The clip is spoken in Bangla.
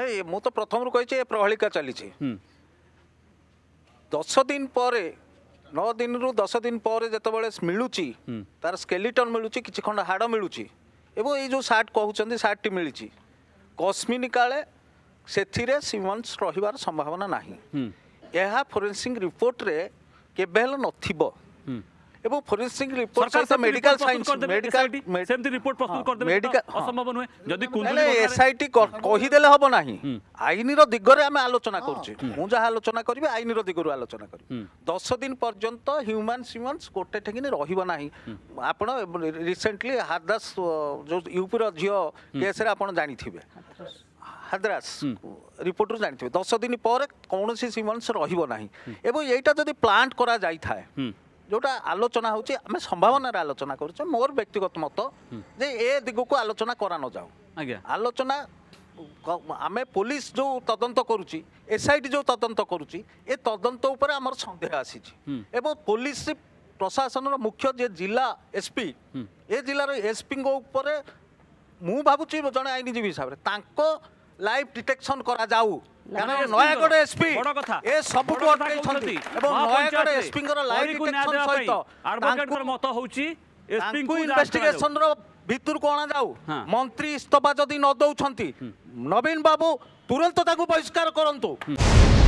ଏଇ ମୁଁ ତ ପ୍ରଥମରୁ କହିଛି ଏ ପ୍ରହଳିକା ଚାଲିଛି ଦଶ ଦିନ ପରେ ନଅ ଦିନରୁ ଦଶ ଦିନ ପରେ ଯେତେବେଳେ ମିଳୁଛି ତାର ସ୍କେଲିଟନ୍ ମିଳୁଛି କିଛି ଖଣ୍ଡ ହାଡ଼ ମିଳୁଛି ଏବଂ ଏଇ ଯେଉଁ ସାର୍ଟ କହୁଛନ୍ତି ସାର୍ଟଟି ମିଳିଛି କସ୍ମିନ କାଳେ ସେଥିରେ ସିମନ୍ସ ରହିବାର ସମ୍ଭାବନା ନାହିଁ ଏହା ଫୋରେନ୍ସିକ୍ ରିପୋର୍ଟରେ କେବେ ହେଲେ ନଥିବ এবং ফরেন্সিক রিপোর্ট সরকার মেডিকেল সায়েন্স মেডিকেল সেমতি রিপোর্ট প্রস্তুত করে দেবে হ্যাঁ, অসম্ভব নয় যদি হ্যাঁ, কুন্দুলি এসআইটি কহি দেলে হব না আইনর দিগরে আমি আলোচনা করছি মু যা আলোচনা করিবি আইনর দিগরু আলোচনা করিবি 10 দিন পর্যন্ত হিউম্যান সিমন্স কোর্টে ঠেকিনি রহিব না আপন রিসেন্টলি হাদাস যে ইউপির ঝিও কেসরে আপন জানিথিবে হাদ্রাস রিপোর্টরু জানিথিবে 10 দিন পরে কোনসি সিমন্স রহিব না এবং এইটা যদি প্ল্যান্ট করা যাই ଯେଉଁଟା ଆଲୋଚନା ହେଉଛି ଆମେ ସମ୍ଭାବନାରେ ଆଲୋଚନା କରୁଛେ ମୋର ବ୍ୟକ୍ତିଗତ ମତ ଯେ ଏ ଦିଗକୁ ଆଲୋଚନା କରାନଯାଉ ଆଜ୍ଞା ଆଲୋଚନା ଆମେ ପୋଲିସ ଯେଉଁ ତଦନ୍ତ କରୁଛି ଏସ୍ଆଇଟି ଯେଉଁ ତଦନ୍ତ କରୁଛି ଏ ତଦନ୍ତ ଉପରେ ଆମର ସନ୍ଦେହ ଆସିଛି ଏବଂ ପୋଲିସ ପ୍ରଶାସନର ମୁଖ୍ୟ ଯିଏ ଜିଲ୍ଲା ଏସ୍ପି ଏ ଜିଲ୍ଲାର ଏସ୍ପିଙ୍କ ଉପରେ ମୁଁ ଭାବୁଛି ଜଣେ ଆଇନଜୀବୀ ହିସାବରେ ତାଙ୍କ ଲାଇଫ୍ ଡିଟେକ୍ସନ୍ କରାଯାଉ କାରଣ ନୟାଗଡ଼ ଏସ୍ପି ଏ ସବୁକୁ ଅଟକାଇଛନ୍ତି ଏବଂ ନୟାଗଡ଼ ଏସ୍ପିଙ୍କର ଲାଇଫ୍ ଡିଟେକ୍ସନ ସହିତ ଆଡଭୋକେଟଙ୍କର ମତ ହେଉଛି ଏସ୍ପିଙ୍କୁ ଇନଭେଷ୍ଟିଗେସନର ଭିତରକୁ ଅଣାଯାଉ ମନ୍ତ୍ରୀ ଇସ୍ତଫା ଯଦି ନ ଦେଉଛନ୍ତି ନବୀନ ବାବୁ ତୁରନ୍ତ ତାକୁ ବହିଷ୍କାର କରନ୍ତୁ